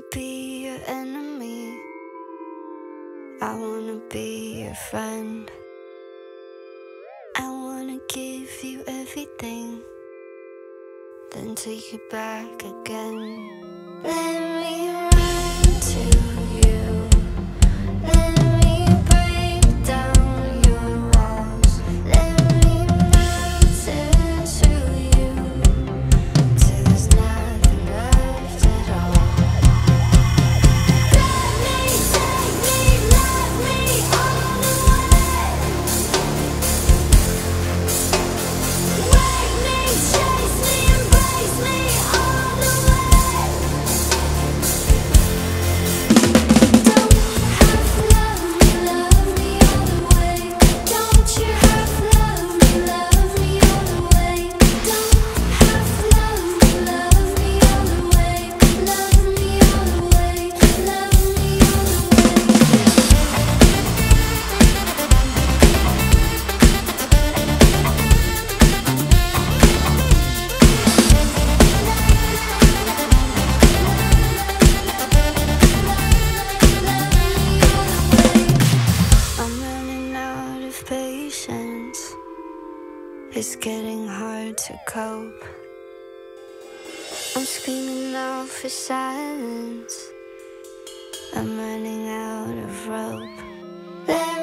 wanna be your enemy. I wanna be your friend. I wanna give you everything, then take it back again. patience. It's getting hard to cope. I'm screaming out for silence. I'm running out of rope. There